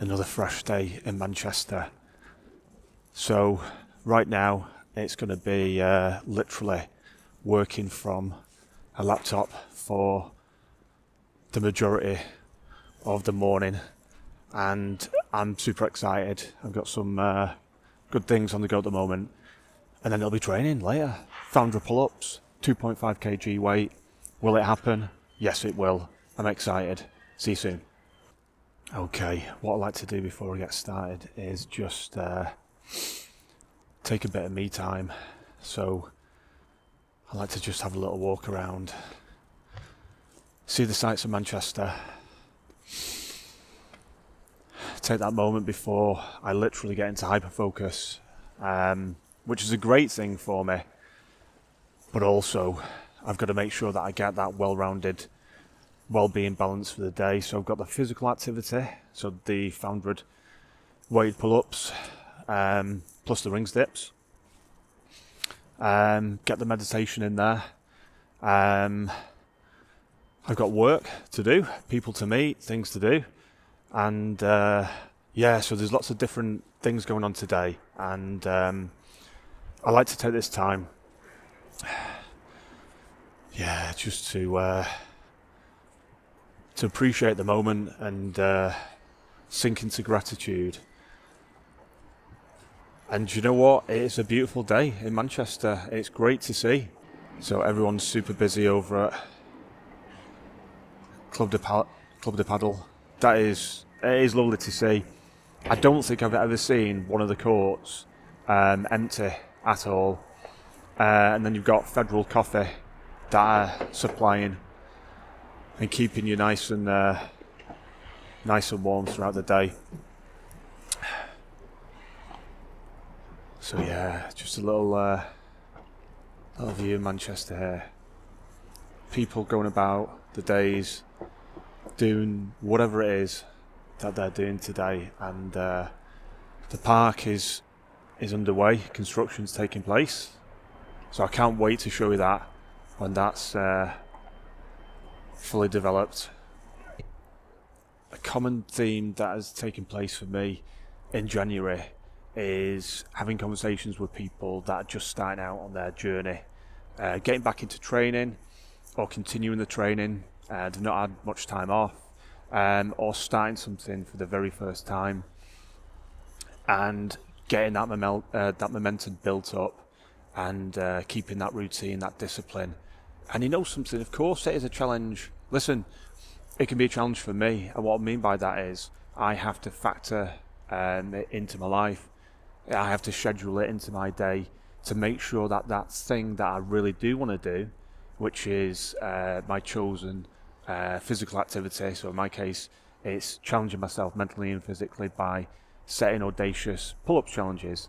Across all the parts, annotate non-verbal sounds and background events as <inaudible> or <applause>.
another fresh day in Manchester. So, right now, it's going to be uh, literally working from a laptop for the majority of the morning, and I'm super excited. I've got some uh, good things on the go at the moment, and then it'll be training later. Foundry pull ups, 2.5 kg weight. Will it happen? Yes, it will. I'm excited. See you soon. Okay, what I'd like to do before I get started is just uh, take a bit of me time. So I like to just have a little walk around, see the sights of Manchester, take that moment before I literally get into hyperfocus, um, which is a great thing for me. But also, I've got to make sure that I get that well-rounded well-being balance for the day. So I've got the physical activity, so the founded weighted pull-ups, um, plus the rings dips. Um, get the meditation in there. Um, I've got work to do, people to meet, things to do, and uh, yeah, so there's lots of different things going on today, and um, I like to take this time, <sighs> yeah, just to uh, to appreciate the moment and uh, sink into gratitude. And you know what? It's a beautiful day in Manchester. It's great to see. So everyone's super busy over at Club de, pa- Club de Padel. That is, it is lovely to see. I don't think I've ever seen one of the courts um, empty at all. Uh, and then you've got Federal Coffee that are supplying and keeping you nice and uh, nice and warm throughout the day. So yeah, just a little uh, little view of Manchester here. People going about the days, doing whatever it is that they're doing today, and uh, the park is is underway. Construction's taking place, so I can't wait to show you that when that's uh, fully developed. A common theme that has taken place for me in January is having conversations with people that are just starting out on their journey, uh, getting back into training or continuing the training. Uh, they've not had much time off, um, or starting something for the very first time, and getting that, momel- uh, that momentum built up, and uh, keeping that routine, that discipline. And you know something, of course, it is a challenge. Listen, it can be a challenge for me, and what I mean by that is I have to factor um, it into my life. I have to schedule it into my day to make sure that that thing that I really do want to do, which is uh, my chosen uh, physical activity. So in my case, it's challenging myself mentally and physically by setting audacious pull-up challenges.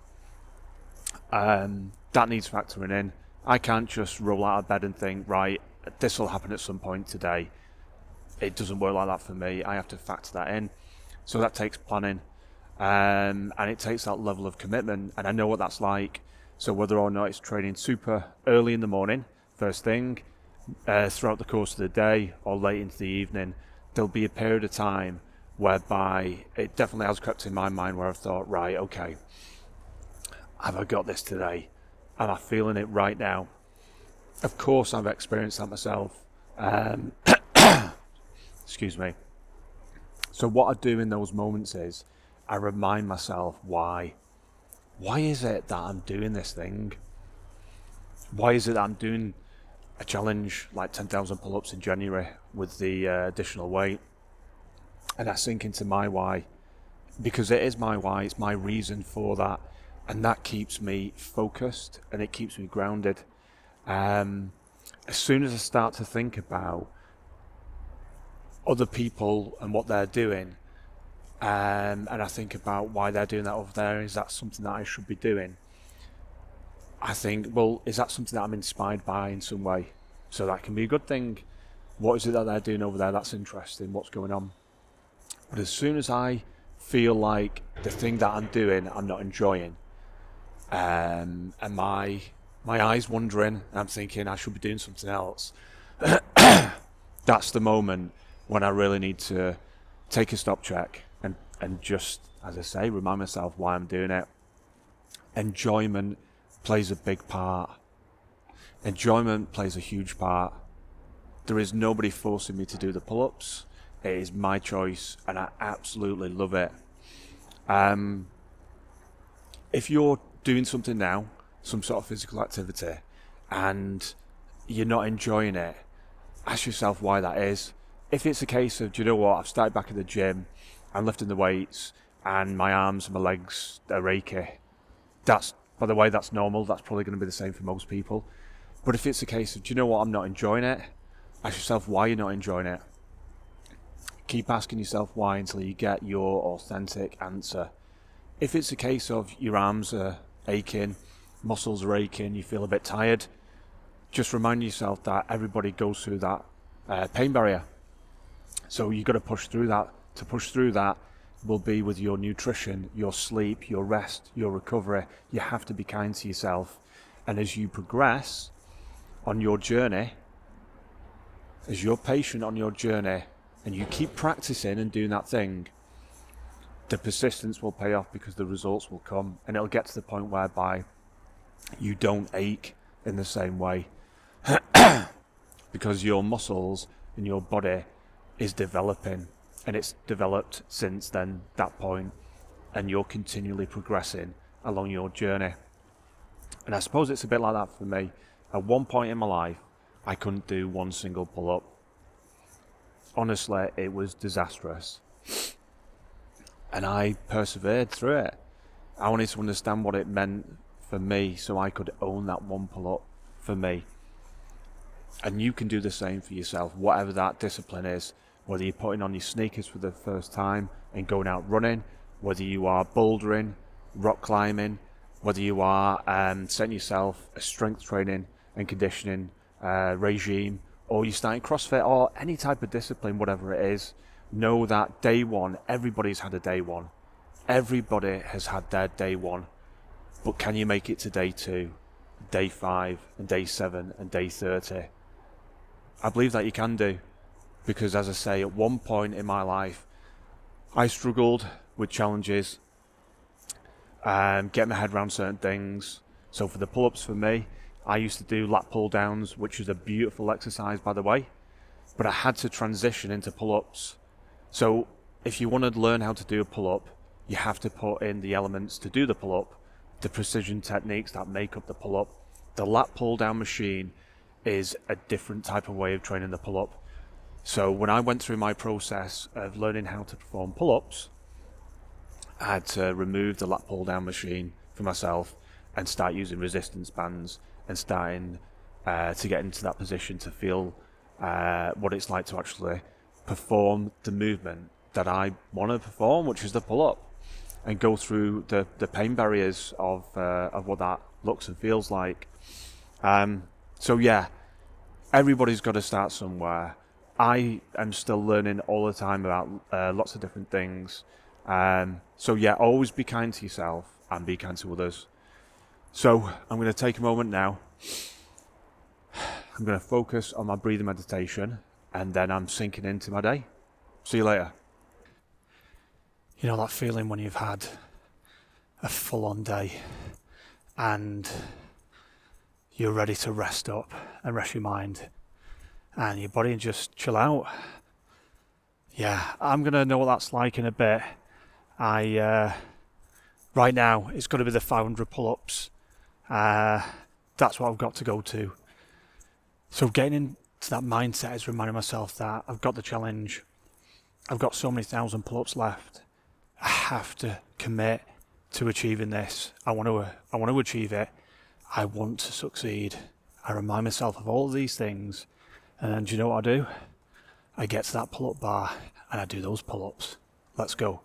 Um, that needs factoring in. I can't just roll out of bed and think, right, this will happen at some point today. It doesn't work like that for me. I have to factor that in. So that takes planning. Um, and it takes that level of commitment. And I know what that's like. So whether or not it's training super early in the morning, first thing, uh, throughout the course of the day or late into the evening, there'll be a period of time whereby it definitely has crept in my mind where I've thought, right, okay, have I got this today? Am I feeling it right now? Of course, I've experienced that myself. Um, <coughs> excuse me. So what I do in those moments is I remind myself why. Why is it that I'm doing this thing? Why is it that I'm doing a challenge like 10,000 pull ups in January with the uh, additional weight? And I sink into my why because it is my why, it's my reason for that. And that keeps me focused and it keeps me grounded. Um, as soon as I start to think about other people and what they're doing, um, and I think about why they're doing that over there. Is that something that I should be doing? I think, well, is that something that I'm inspired by in some way? So that can be a good thing. What is it that they're doing over there? That's interesting. What's going on? But as soon as I feel like the thing that I'm doing, I'm not enjoying, um, and my my eyes wandering, and I'm thinking I should be doing something else. <coughs> that's the moment when I really need to take a stop check and just, as I say, remind myself why I'm doing it. Enjoyment plays a big part. Enjoyment plays a huge part. There is nobody forcing me to do the pull ups. It is my choice, and I absolutely love it. Um, if you're doing something now, some sort of physical activity, and you're not enjoying it, ask yourself why that is. If it's a case of, do you know what, I've started back at the gym, I'm lifting the weights, and my arms and my legs are achy, that's, by the way, that's normal. That's probably going to be the same for most people. But if it's a case of, do you know what, I'm not enjoying it, ask yourself why you're not enjoying it. Keep asking yourself why until you get your authentic answer. If it's a case of your arms are aching, muscles are aching, you feel a bit tired, just remind yourself that everybody goes through that uh, pain barrier. So you've got to push through that. To push through that will be with your nutrition, your sleep, your rest, your recovery. You have to be kind to yourself. And as you progress on your journey, as you're patient on your journey, and you keep practicing and doing that thing, the persistence will pay off because the results will come. And it'll get to the point whereby you don't ache in the same way. <clears throat> because your muscles and your body is developing and it's developed since then that point and you're continually progressing along your journey and i suppose it's a bit like that for me at one point in my life i couldn't do one single pull-up honestly it was disastrous and i persevered through it i wanted to understand what it meant for me so i could own that one pull-up for me and you can do the same for yourself, whatever that discipline is. Whether you're putting on your sneakers for the first time and going out running, whether you are bouldering, rock climbing, whether you are um, setting yourself a strength training and conditioning uh, regime, or you're starting CrossFit or any type of discipline, whatever it is, know that day one, everybody's had a day one. Everybody has had their day one. But can you make it to day two, day five, and day seven, and day 30? I believe that you can do. Because, as I say, at one point in my life, I struggled with challenges, um, getting my head around certain things. So, for the pull ups for me, I used to do lat pull downs, which is a beautiful exercise, by the way. But I had to transition into pull ups. So, if you want to learn how to do a pull up, you have to put in the elements to do the pull up, the precision techniques that make up the pull up. The lat pull down machine is a different type of way of training the pull up. So when I went through my process of learning how to perform pull ups, I had to remove the lat pull down machine for myself and start using resistance bands and starting uh, to get into that position to feel uh, what it's like to actually perform the movement that I want to perform, which is the pull up, and go through the, the pain barriers of uh, of what that looks and feels like. Um, so yeah, everybody's got to start somewhere. I am still learning all the time about uh, lots of different things. Um, so yeah, always be kind to yourself and be kind to others. So I'm going to take a moment now. <sighs> I'm going to focus on my breathing meditation and then I'm sinking into my day. See you later. You know that feeling when you've had a full on day and you're ready to rest up and rest your mind and your body and just chill out. Yeah, I'm gonna know what that's like in a bit. I uh, right now it's going to be the 500 pull-ups. Uh, that's what I've got to go to. So getting into that mindset is reminding myself that I've got the challenge. I've got so many thousand pull-ups left. I have to commit to achieving this. I want to. I want to achieve it. I want to succeed. I remind myself of all of these things, and do you know what I do? I get to that pull up bar and I do those pull ups. Let's go.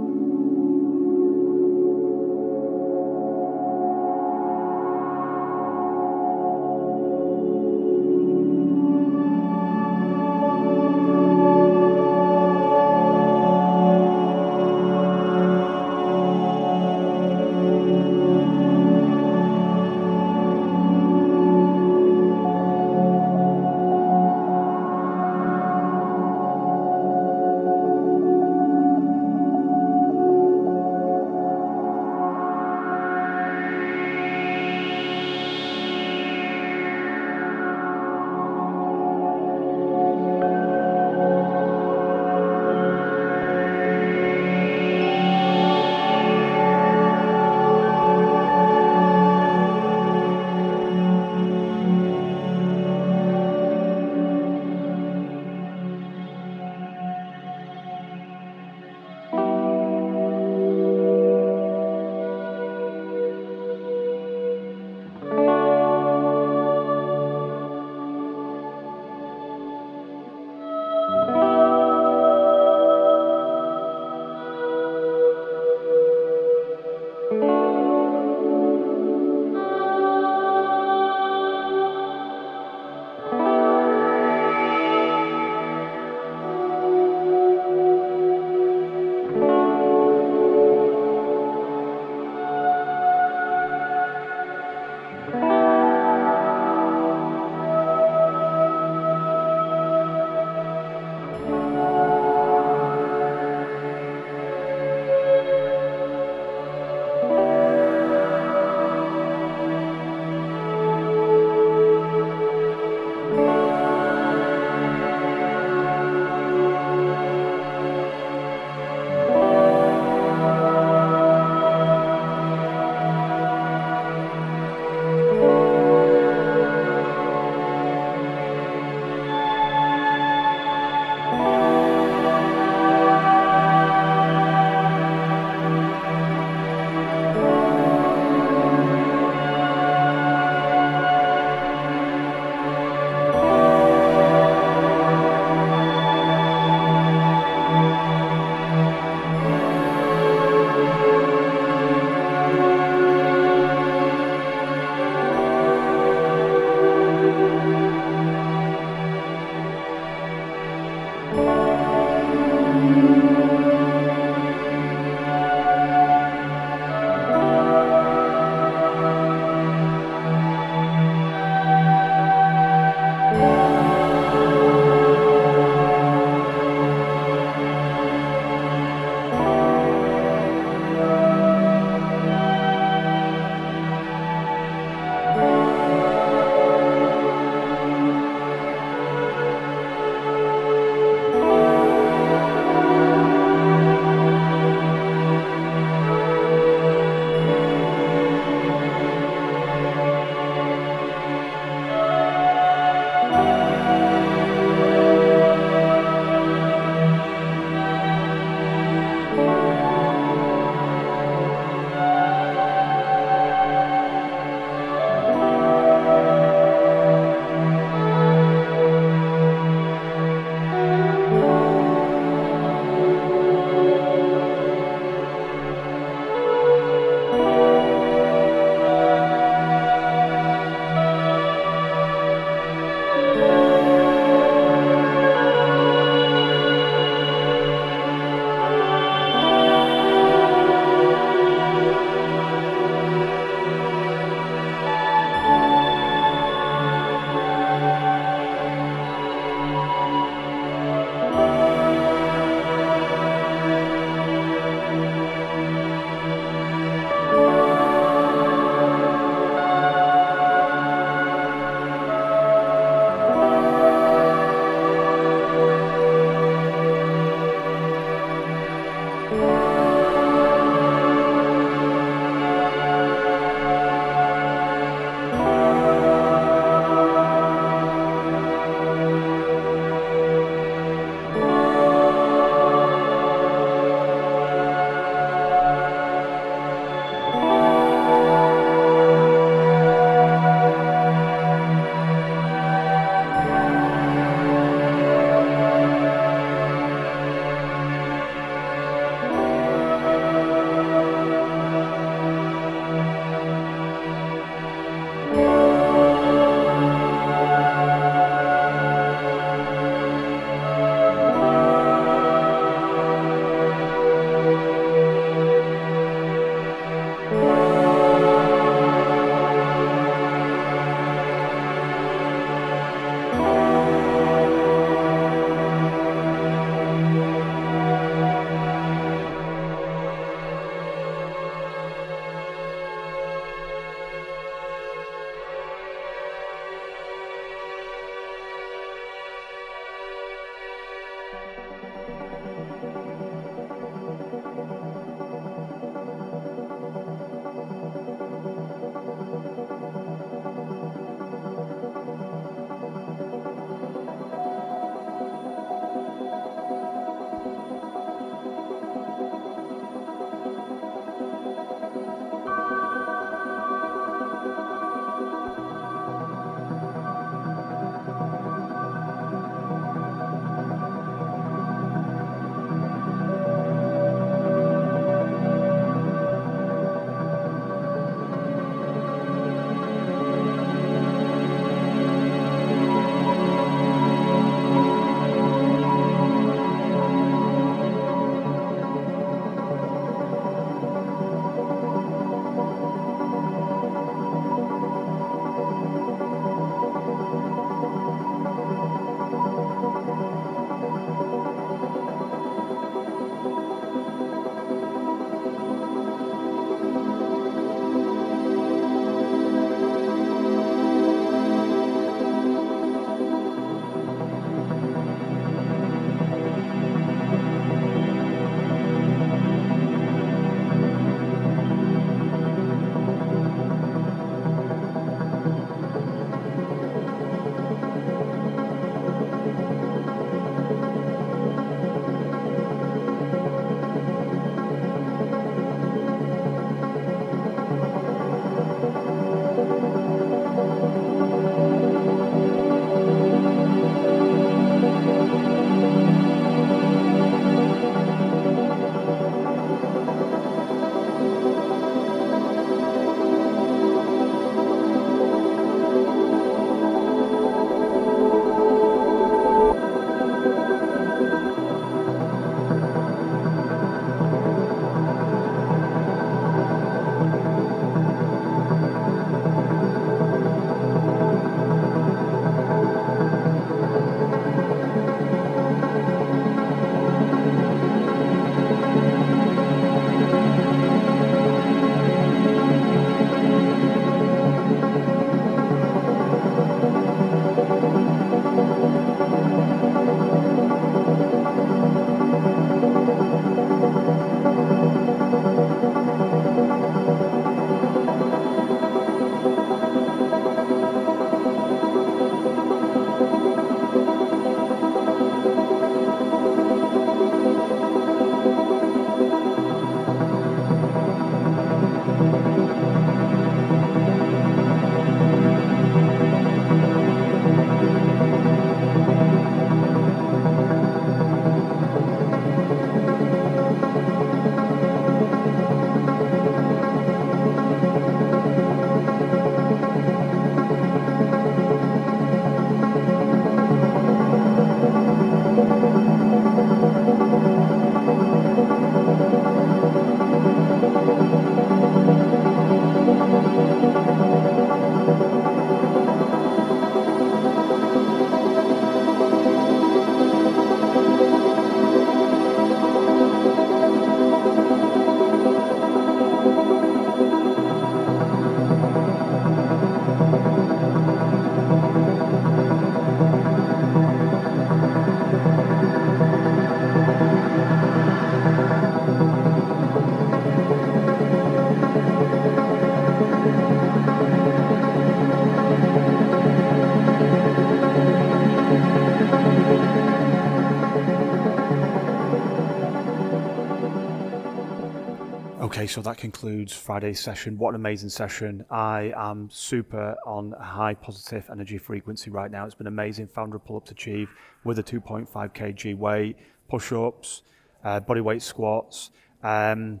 So that concludes Friday's session. What an amazing session. I am super on high positive energy frequency right now. It's been amazing. Found a pull up to achieve with a 2.5 kg weight, push ups, uh, body weight squats. Um,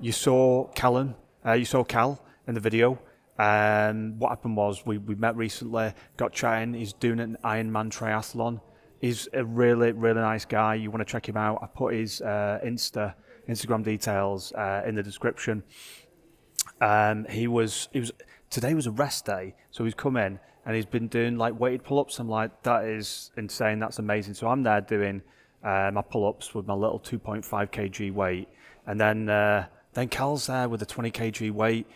you saw Callum, uh, you saw Cal in the video. Um, what happened was we, we met recently, got chatting. He's doing an Ironman triathlon. He's a really, really nice guy. You want to check him out. I put his uh, Insta Instagram details uh, in the description. Um, he was he was today was a rest day, so he's come in and he's been doing like weighted pull-ups. I'm like, that is insane. That's amazing. So I'm there doing uh, my pull-ups with my little 2.5 kg weight, and then uh, then Cal's there with a 20 kg weight.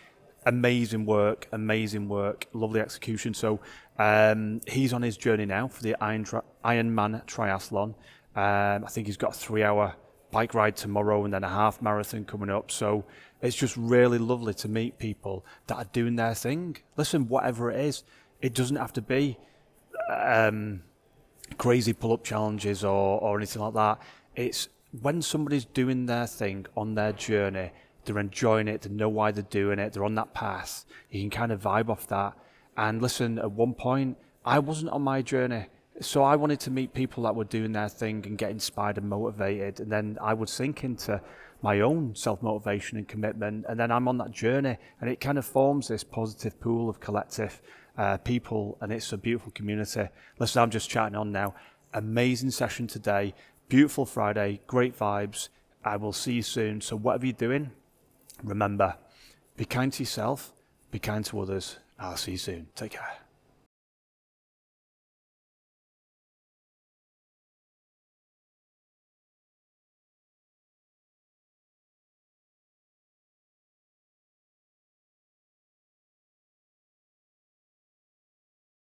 Amazing work, amazing work, lovely execution. So um, he's on his journey now for the Iron tri- Ironman triathlon. Um, I think he's got a three-hour bike ride tomorrow and then a half marathon coming up. So it's just really lovely to meet people that are doing their thing. Listen, whatever it is, it doesn't have to be um, crazy pull up challenges or, or anything like that. It's when somebody's doing their thing on their journey, they're enjoying it, they know why they're doing it, they're on that path. You can kind of vibe off that. And listen, at one point, I wasn't on my journey. So I wanted to meet people that were doing their thing and get inspired and motivated. And then I would sink into my own self motivation and commitment. And then I'm on that journey, and it kind of forms this positive pool of collective uh, people, and it's a beautiful community. Listen, I'm just chatting on now. Amazing session today. Beautiful Friday. Great vibes. I will see you soon. So, whatever you're doing, remember be kind to yourself, be kind to others. I'll see you soon. Take care.